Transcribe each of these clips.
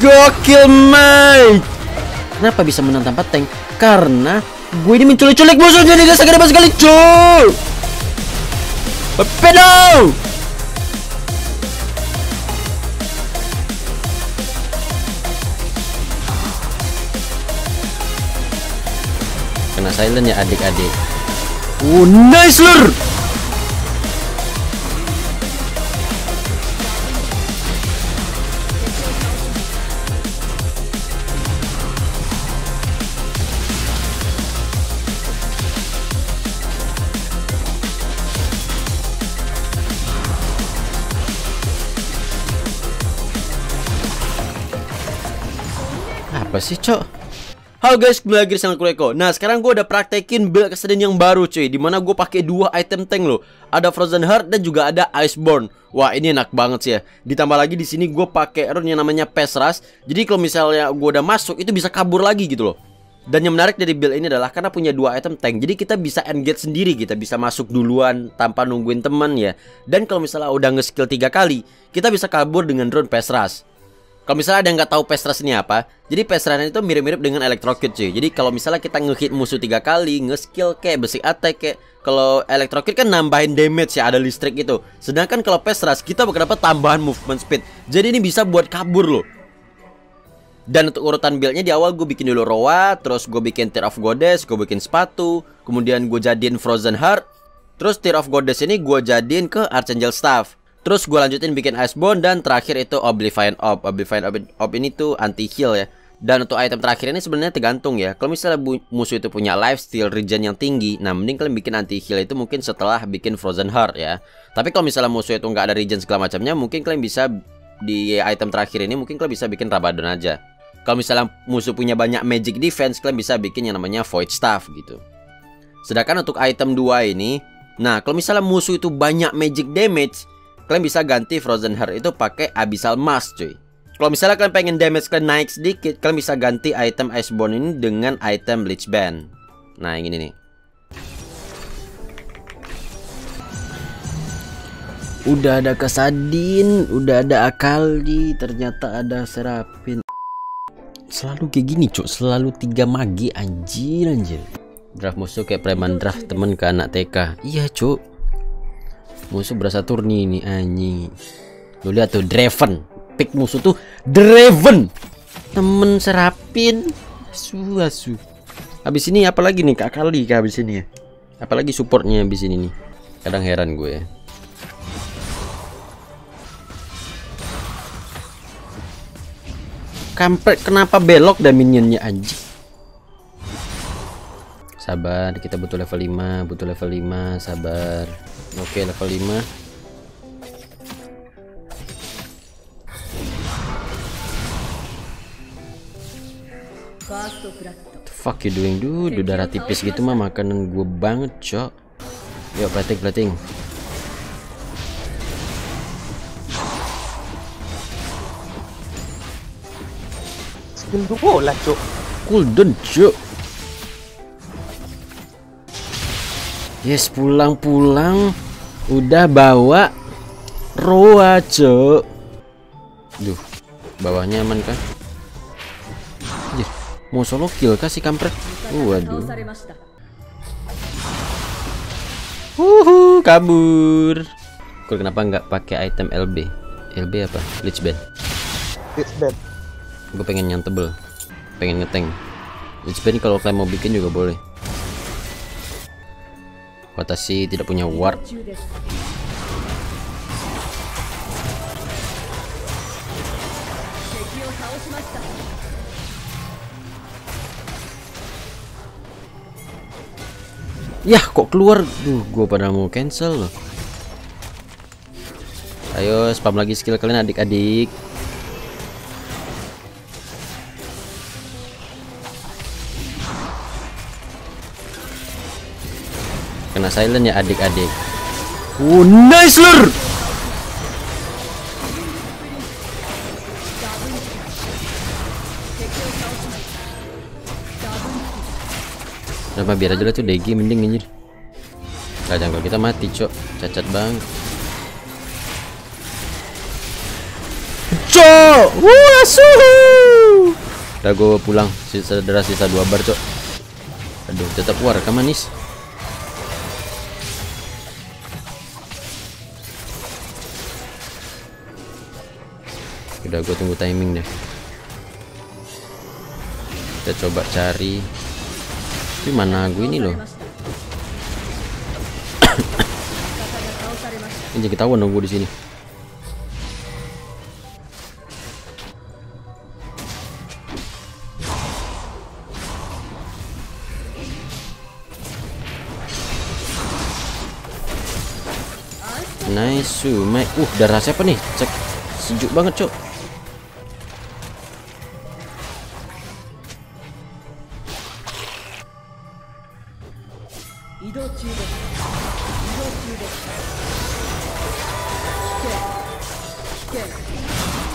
Gokil Mike Kenapa bisa menang tanpa tank? Karena gue ini menculik-culik musuhnya nih guys Agak sekali cuy. Pedo! Kena silent ya adik-adik. Oh nice lur Apa sih, Cok? Halo guys, kembali lagi sama Kureko. Nah, sekarang gue udah praktekin build kesedihan yang baru, cuy. Di mana gue pakai dua item tank loh. Ada Frozen Heart dan juga ada Iceborne. Wah, ini enak banget sih ya. Ditambah lagi di sini gue pakai rune yang namanya Pesras. Jadi kalau misalnya gue udah masuk, itu bisa kabur lagi gitu loh. Dan yang menarik dari build ini adalah karena punya dua item tank, jadi kita bisa engage sendiri, kita bisa masuk duluan tanpa nungguin teman ya. Dan kalau misalnya udah nge-skill tiga kali, kita bisa kabur dengan drone Pesras. Kalau misalnya ada yang nggak tahu Pestras ini apa, jadi Pestras itu mirip-mirip dengan Electrocute cuy. Jadi kalau misalnya kita ngehit musuh tiga kali, nge-skill kayak besi attack kayak kalau Electrocute kan nambahin damage ya, ada listrik itu. Sedangkan kalau Pestras kita bakal dapat tambahan movement speed. Jadi ini bisa buat kabur loh. Dan untuk urutan buildnya di awal gue bikin dulu Roa, terus gue bikin Tear of Goddess, gue bikin sepatu, kemudian gue jadiin Frozen Heart, terus Tear of Goddess ini gue jadiin ke Archangel Staff. Terus gue lanjutin bikin Iceborne dan terakhir itu Oblivion Orb. Oblivion Orb, ini tuh anti heal ya. Dan untuk item terakhir ini sebenarnya tergantung ya. Kalau misalnya musuh itu punya lifesteal regen yang tinggi, nah mending kalian bikin anti heal itu mungkin setelah bikin Frozen Heart ya. Tapi kalau misalnya musuh itu nggak ada regen segala macamnya, mungkin kalian bisa di item terakhir ini mungkin kalian bisa bikin Rabadon aja. Kalau misalnya musuh punya banyak magic defense, kalian bisa bikin yang namanya Void Staff gitu. Sedangkan untuk item 2 ini, nah kalau misalnya musuh itu banyak magic damage, kalian bisa ganti Frozen Heart itu pakai Abyssal Mask cuy. Kalau misalnya kalian pengen damage kalian naik sedikit, kalian bisa ganti item Iceborne ini dengan item Bleach Band. Nah, yang ini nih. Udah ada Kasadin, udah ada Akali, ternyata ada Serapin. Selalu kayak gini, cuk. Selalu tiga magi anjir anjir. Draft musuh kayak preman draft temen ke anak TK. Iya, cuk. Musuh berasa turni ini anjing. Lu lihat tuh Draven. Pick musuh tuh Draven. Temen serapin. Asu asu. Habis ini apalagi nih Kak Kali kak habis ini ya. Apalagi supportnya habis ini nih. Kadang heran gue ya. Kampret kenapa belok dah minionnya anjing. Sabar, kita butuh level 5, butuh level 5, sabar. Oke, level 5. What the fuck you doing dude? Darah tipis gitu mah makanan gue banget, cok. Yuk, plating, plating. Skill bola, cok. Cooldown, cok. Yes, pulang-pulang udah bawa Roa, cok. Duh, bawahnya aman kah? Anjir, mau solo kill kah si kampret? Waduh. Uhu, kabur. Kok kenapa nggak pakai item LB? LB apa? Bleach Band. It's bad. Gue pengen yang tebel. Pengen ngeteng. Bleach Band kalau kalian mau bikin juga boleh. Watashi tidak punya ward. Yah, kok keluar? Duh, gua pada mau cancel. Ayo, spam lagi skill kalian adik-adik. Kena silent ya adik-adik. Oh, nice lur. Kenapa biar aja lah tuh DG mending anjir. Gak kalau kita mati, Cok. Cacat banget. cok wah suhu udah gue pulang sisa darah sisa dua bar cok aduh tetap war kan manis udah gue tunggu timing deh kita coba cari tapi mana gue ini loh ini jadi ketahuan dong gue di sini Nice, Mike. Uh, darah siapa nih? Cek sejuk banget, Cok.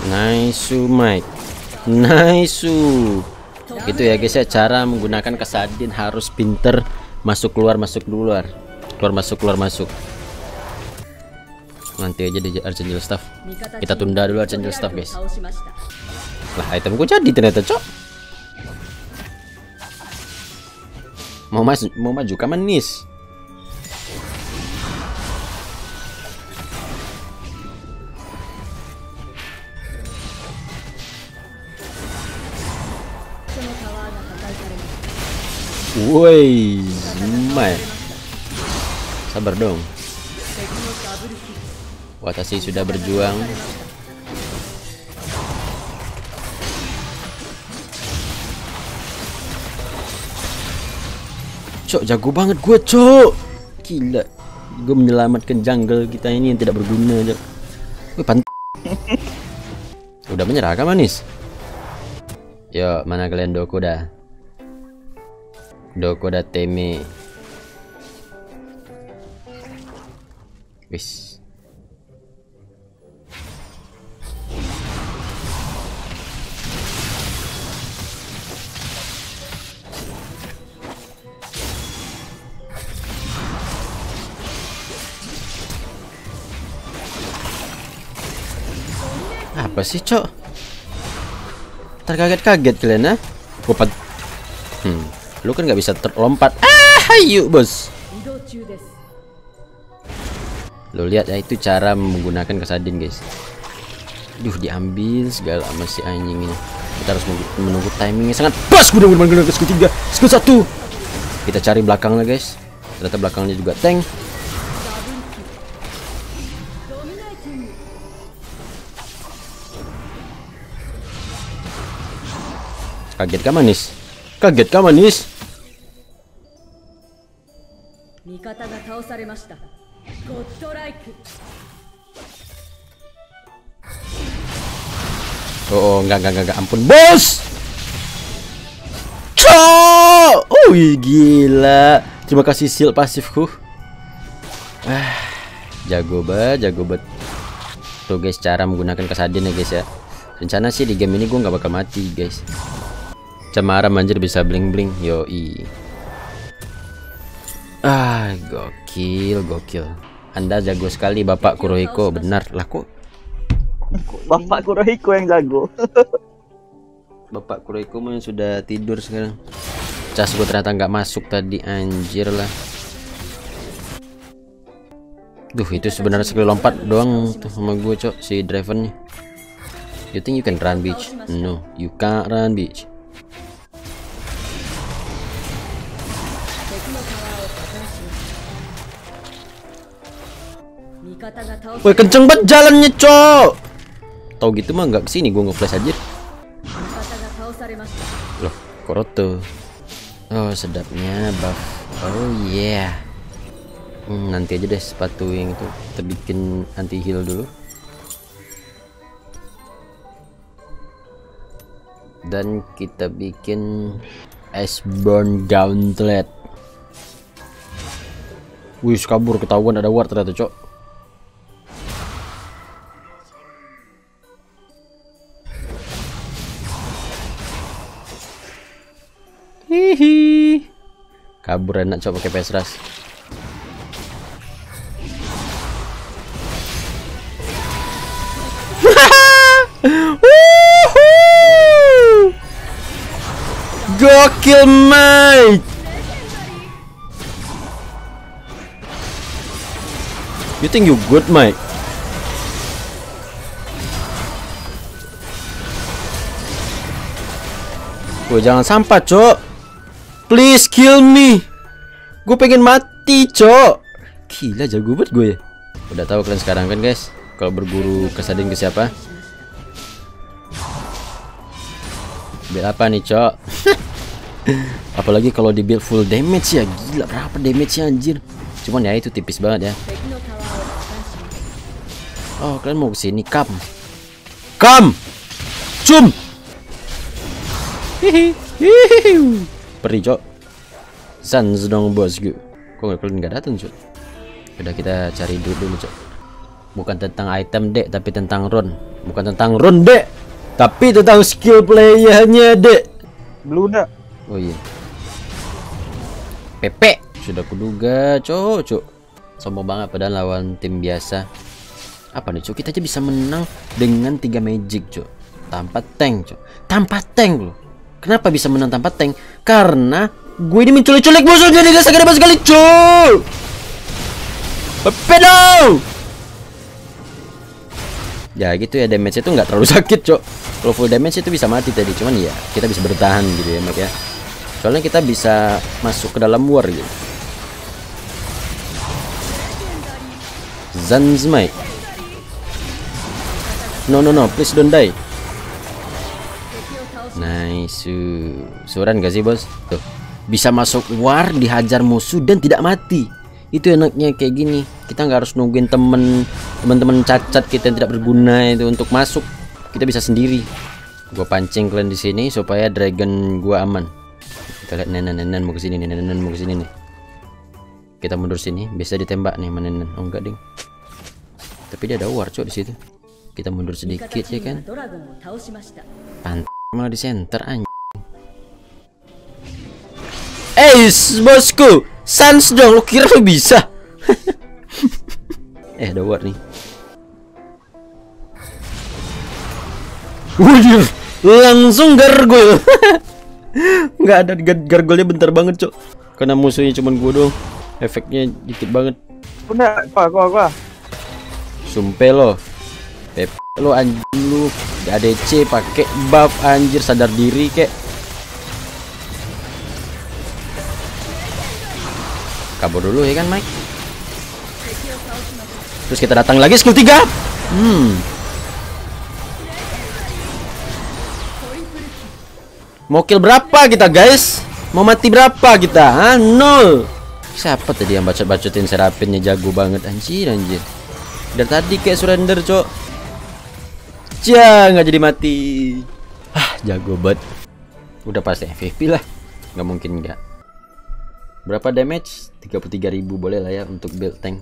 Nice, Mike. Nice. Itu ya guys ya cara menggunakan kesadin harus pinter masuk keluar masuk keluar. Keluar masuk keluar masuk. Nanti aja di Archangel Staff kita tunda dulu Archangel Staff guys. Lah item gue jadi ternyata cok mau mas mau maju kan manis Woi, Mai. Sabar dong. Watashi sudah berjuang. Cok, jago banget gue, Cok. Gila. Gue menyelamatkan jungle kita ini yang tidak berguna, Cok. Wih, pant Udah menyerah kan, Manis? Yo, mana kalian Doko dah? Doko dah teme. Wis. Apa sih, Cok? Terkaget-kaget kalian, ah? Gua Hmm, lu kan nggak bisa terlompat. Ah, ayo, Bos. Lo lihat ya itu cara menggunakan kesadin, guys. Duh, diambil segala sama si anjing ini. Kita harus menunggu timingnya sangat pas. Gue udah menggunakan skill 3, skill 1. Kita cari belakangnya, guys. Ternyata belakangnya juga tank. Kaget kan manis? Kaget kan manis? Oh, oh enggak, enggak, enggak, ampun, bos. Cok! Oh, gila. Terima kasih shield pasifku. Ah, jago banget, jago banget. Tuh guys, cara menggunakan kesadin ya guys ya. Rencana sih di game ini gue nggak bakal mati guys. Cemara manjir bisa bling bling, yoi. Ah, gokil, gokil. Anda jago sekali Bapak Kurohiko, benar lah kok. Bapak Kurohiko yang jago. Bapak Kurohiko yang sudah tidur sekarang. Cas gue ternyata nggak masuk tadi, anjir lah. Duh, itu sebenarnya sekali lompat doang tuh sama gue, cok, si drivernya. You think you can run, bitch? No, you can't run, bitch. Woi kenceng banget jalannya cok. Tau gitu mah nggak ke sini gue nge-flash aja. Loh Koroto Oh sedapnya buff. Oh yeah. Hmm, Nanti aja deh sepatu yang itu. Kita bikin anti heal dulu. Dan kita bikin Iceborne Gauntlet. Wih kabur ketahuan ada war ternyata cok Hihi. Kabur enak coba pakai pesras. Gokil, mate. You think you good, mate? Gue jangan sampai cok. Please kill me. Gue pengen mati cok. Gila jago banget gue ya. Udah tahu kalian sekarang kan guys? Kalau berguru kesadin ke siapa? Build apa nih cok? Apalagi kalau di build full damage ya. Gila berapa damage nya anjir? Cuman ya itu tipis banget ya. Oh kalian mau ke sini Kam Kam Cum Perih cok. Sans dong bosku Kok nggak kalian nggak datang cok. Udah kita cari dulu dulu cok. Bukan tentang item dek Tapi tentang run. Bukan tentang run dek. Tapi tentang skill playernya dek. Nak. Oh iya. Pepe. Sudah kuduga cok cok. Sombong banget padahal lawan tim biasa. Apa nih cok? Kita aja bisa menang Dengan tiga magic cok. Tanpa tank cok. Tanpa tank loh Kenapa bisa menang tanpa tank? Karena gue ini menculik-culik musuhnya nih guys Agak sekali Pepe dong Ya gitu ya damage itu nggak terlalu sakit cok. Kalau full damage itu bisa mati tadi Cuman ya kita bisa bertahan gitu ya Mak ya. Soalnya kita bisa masuk ke dalam war gitu. Zanzmai No no no please don't die Nice Suran gak sih bos? Tuh. Bisa masuk war Dihajar musuh dan tidak mati. Itu enaknya kayak gini. Kita nggak harus nungguin temen Teman-teman cacat kita yang tidak berguna itu Untuk masuk. Kita bisa sendiri. Gue pancing kalian di sini Supaya dragon gua aman. Kita lihat nenek nenek mau ke sini nih Nenek mau ke sini nih. Kita mundur sini Bisa ditembak nih nenek Oh enggak ding. Tapi dia ada war cok di situ. Kita mundur sedikit ya kan? ド malah di center anjing eh bosku Sans dong lu kira lu bisa? Eh ada war nih. Wujur Langsung gargoyle Nggak ada gar gargoyle bentar banget cok. Karena musuhnya cuman gua doang. Efeknya dikit banget. Punya gua, gua, gua. Sumpel lo. Pep lo anjing. ADC pakai buff anjir sadar diri kek. Kabur dulu ya kan Mike. Terus kita datang lagi skill 3. Hmm. Mau kill berapa kita guys? Mau mati berapa kita? Ah, nol. Siapa tadi yang bacot-bacotin serapinnya jago banget anjir anjir. Dari tadi kayak surrender, Cok. Ja, nggak jadi mati. Ah, jago banget. Udah pasti MVP lah. Nggak mungkin nggak. Berapa damage? 33.000 boleh lah ya untuk build tank.